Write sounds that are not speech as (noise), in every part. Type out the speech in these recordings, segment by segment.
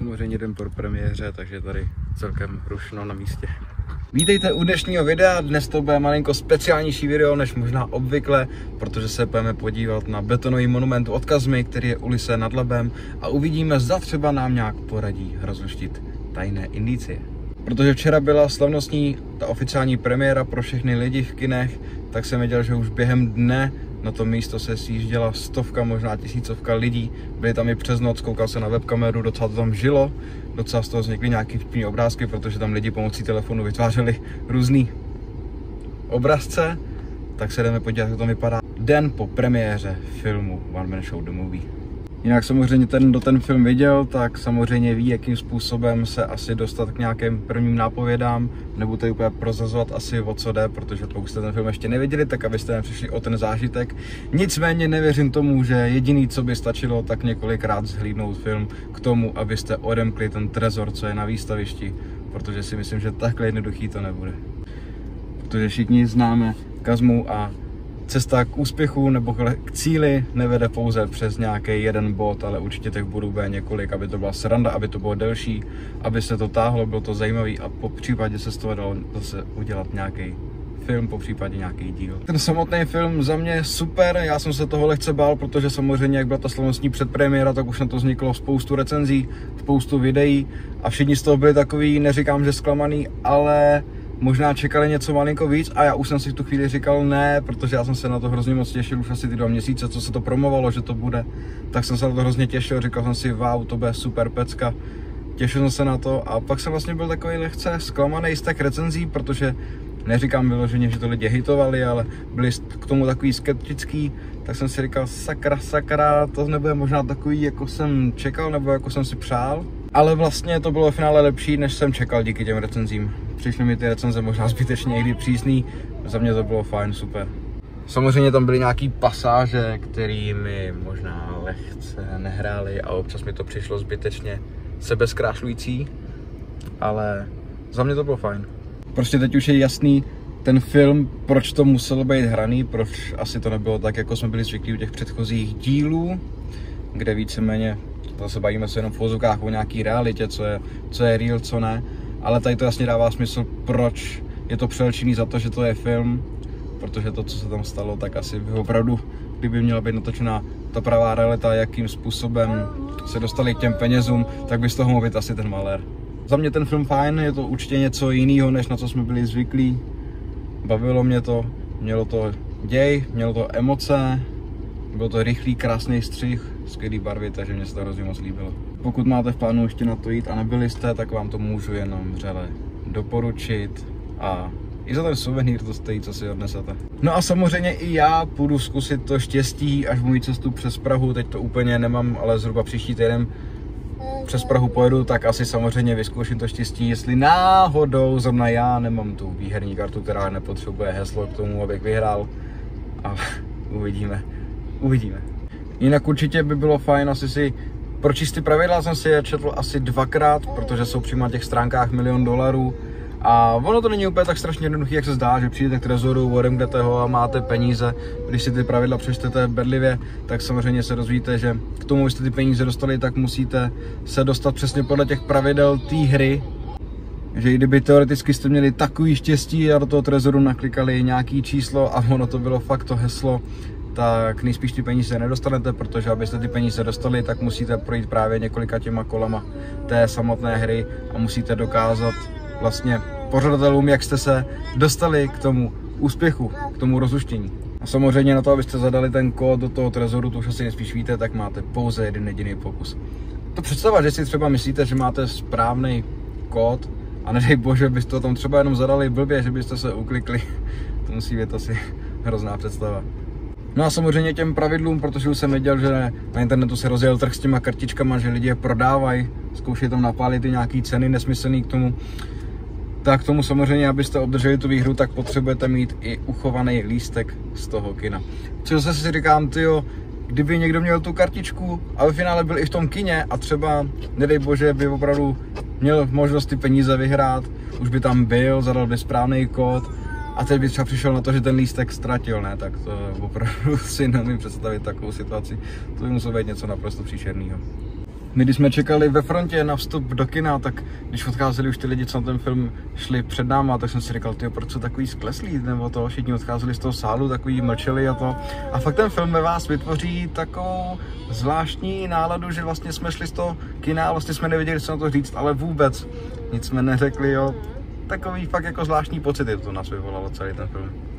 Samozřejmě den po premiéře, takže tady celkem rušno na místě. Vítejte u dnešního videa, dnes to bude malinko speciálnější video než možná obvykle, protože se budeme podívat na betonový monument od Kazmy, který je ulice nad Labem a uvidíme, zda třeba nám nějak poradí rozluštit tajné indicie. Protože včera byla slavnostní ta oficiální premiéra pro všechny lidi v kinech, tak jsem věděl, že už během dne na to místo se sjížděla stovka, možná tisícovka lidí. Byli tam i přes noc, koukal se na webkameru, docela to tam žilo. Docela z toho vznikly nějaký vtipný obrázky, protože tam lidi pomocí telefonu vytvářeli různý obrazce. Tak se jdeme podívat, jak to vypadá den po premiéře filmu One Man Show The Movie. Jinak samozřejmě ten, kdo ten film viděl, tak samozřejmě ví, jakým způsobem se asi dostat k nějakým prvním nápovědám. Nebudu tady úplně prozazovat asi o co jde, protože pokud jste ten film ještě neviděli, tak abyste nepřišli o ten zážitek. Nicméně nevěřím tomu, že jediný, co by stačilo, tak několikrát zhlídnout film k tomu, abyste odemkli ten trezor, co je na výstavišti, protože si myslím, že takhle jednoduchý to nebude. Protože všichni známe Kazmu a cesta k úspěchu nebo k cíli nevede pouze přes nějaký jeden bod, ale určitě těch bodů bude několik, aby to byla sranda, aby to bylo delší, aby se to táhlo, bylo to zajímavý a po případě se z toho dalo zase udělat nějaký film, po případě nějaký díl. Ten samotný film za mě super, já jsem se toho lehce bál, protože samozřejmě jak byla ta slavnostní předpremiéra, tak už na to vzniklo spoustu recenzí, spoustu videí a všichni z toho byli takový, neříkám, že zklamaný, ale možná čekali něco malinko víc a já už jsem si v tu chvíli říkal ne, protože já jsem se na to hrozně moc těšil už asi ty dva měsíce, co se to promovalo, že to bude, tak jsem se na to hrozně těšil, říkal jsem si wow, to bude super pecka, těšil jsem se na to a pak jsem vlastně byl takový lehce zklamaný z těch recenzí, protože neříkám vyloženě, že to lidi hitovali, ale byli k tomu takový skeptický, tak jsem si říkal sakra, sakra, to nebude možná takový, jako jsem čekal, nebo jako jsem si přál. Ale vlastně to bylo v finále lepší, než jsem čekal díky těm recenzím. Přišly mi ty recenze možná zbytečně někdy přísný, za mě to bylo fajn, super. Samozřejmě tam byly nějaký pasáže, které mi možná lehce nehrály a občas mi to přišlo zbytečně sebezkrášlující, ale za mě to bylo fajn. Prostě teď už je jasný ten film, proč to muselo být hraný, proč asi to nebylo tak, jako jsme byli zvyklí u těch předchozích dílů, kde víceméně zase bavíme se jenom v vozukách o nějaký realitě, co je, co je real, co ne, ale tady to jasně dává smysl, proč je to přelčený za to, že to je film, protože to, co se tam stalo, tak asi by opravdu, kdyby měla být natočená ta pravá realita, jakým způsobem se dostali k těm penězům, tak by z toho mohl být asi ten malér. Za mě ten film fajn, je to určitě něco jiného, než na co jsme byli zvyklí. Bavilo mě to, mělo to děj, mělo to emoce, byl to rychlý, krásný střih, skvělý barvy, takže mě se to hrozně moc líbilo. Pokud máte v plánu ještě na to jít a nebyli jste, tak vám to můžu jenom vřele doporučit a i za ten suvenýr to stojí, co si odnesete. No a samozřejmě i já půjdu zkusit to štěstí, až můj cestu přes Prahu, teď to úplně nemám, ale zhruba příští týden přes Prahu pojedu, tak asi samozřejmě vyzkouším to štěstí, jestli náhodou zrovna já nemám tu výherní kartu, která nepotřebuje heslo k tomu, abych vyhrál. A (laughs) uvidíme, uvidíme. Jinak určitě by bylo fajn asi si pročíst ty pravidla jsem si je četl asi dvakrát, protože jsou přímo na těch stránkách milion dolarů. A ono to není úplně tak strašně jednoduché, jak se zdá, že přijdete k trezoru, odemknete ho a máte peníze. Když si ty pravidla přečtete bedlivě, tak samozřejmě se dozvíte, že k tomu, abyste ty peníze dostali, tak musíte se dostat přesně podle těch pravidel té hry. Že i kdyby teoreticky jste měli takový štěstí a do toho trezoru naklikali nějaký číslo a ono to bylo fakt to heslo, tak nejspíš ty peníze nedostanete, protože abyste ty peníze dostali, tak musíte projít právě několika těma kolama té samotné hry a musíte dokázat vlastně pořadatelům, jak jste se dostali k tomu úspěchu, k tomu rozluštění. A samozřejmě na to, abyste zadali ten kód do toho trezoru, to už asi nejspíš víte, tak máte pouze jeden jediný pokus. To představa, že si třeba myslíte, že máte správný kód a nedej bože, byste to tam třeba jenom zadali blbě, že byste se uklikli, (laughs) to musí být asi hrozná představa. No a samozřejmě těm pravidlům, protože už jsem věděl, že na internetu se rozjel trh s těma kartičkama, že lidi je prodávají, zkoušejí tam napálit i nějaký ceny nesmyslný k tomu. Tak tomu samozřejmě, abyste obdrželi tu výhru, tak potřebujete mít i uchovaný lístek z toho kina. Co zase si říkám, tyjo, kdyby někdo měl tu kartičku a ve finále byl i v tom kině a třeba, nedej bože, by opravdu měl možnost ty peníze vyhrát, už by tam byl, zadal by správný kód, a teď by třeba přišel na to, že ten lístek ztratil, ne, tak to opravdu (laughs) si nemůžu představit takovou situaci. To by muselo být něco naprosto příšerného. My když jsme čekali ve frontě na vstup do kina, tak když odcházeli už ty lidi, co na ten film šli před náma, tak jsem si říkal, ty proč jsou takový skleslí, nebo to, všichni odcházeli z toho sálu, takový mlčeli a to. A fakt ten film ve vás vytvoří takovou zvláštní náladu, že vlastně jsme šli z toho kina, vlastně jsme nevěděli, co na to říct, ale vůbec nic jsme neřekli, jo. Takový fakt jako zvláštní pocity to nás vyvolalo celý ten film.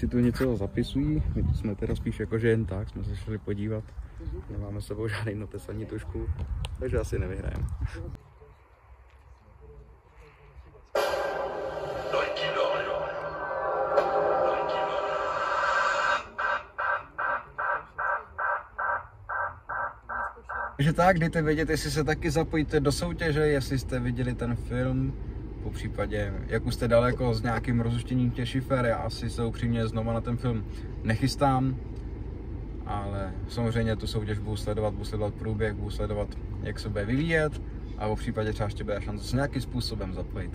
Si tu něco zapisují, my tu jsme teda spíš jakože jen tak, jsme se šli podívat. Nemáme sebou žádný notes ani tušku, takže asi nevyhrajeme. Takže tak, dejte vědět, jestli se taky zapojíte do soutěže, jestli jste viděli ten film, po případě, jak už jste daleko s nějakým rozluštěním těch šifer, já asi se upřímně znova na ten film nechystám, ale samozřejmě tu soutěž budu sledovat, budu sledovat průběh, budu sledovat, jak se bude vyvíjet a po případě třeba ještě bude šance se nějakým způsobem zapojit.